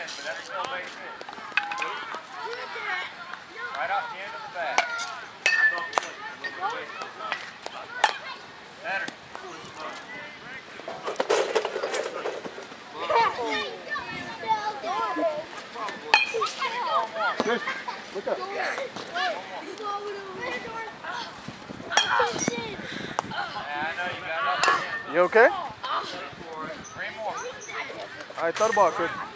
in, but that's still base in. Right off the end of the bat. Better. Look up. You okay? I thought about it.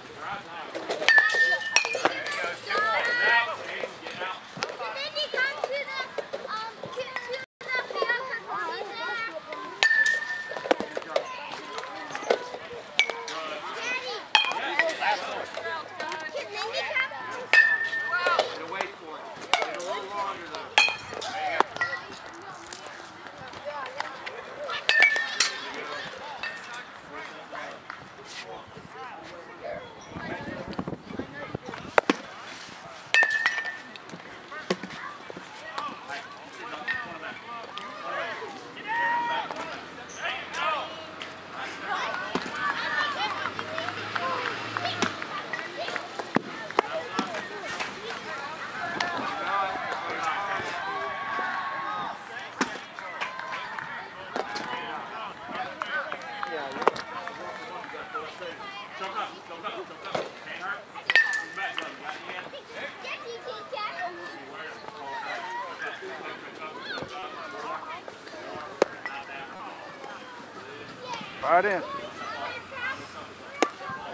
Right in. There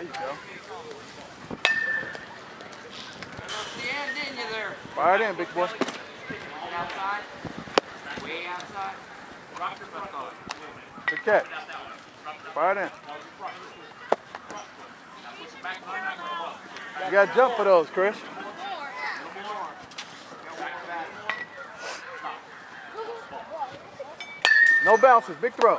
you go. Right in, big boy. Outside. Way outside. Good catch. Right in. You got to jump for those, Chris. No bounces. Big throw.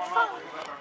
All